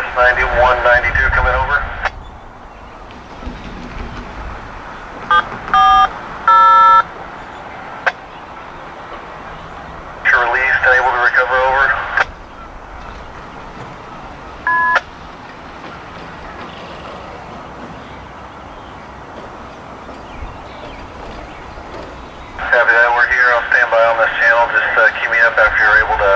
Vegas 9192 coming over. Able to recover over. That, we're here. I'll stand by on this channel. Just uh, keep me up after you're able to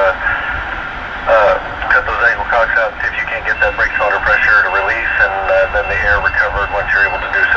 uh, cut those angle cocks out and see if you get that brakes under pressure to release and uh, then the air recovered once you're able to do so.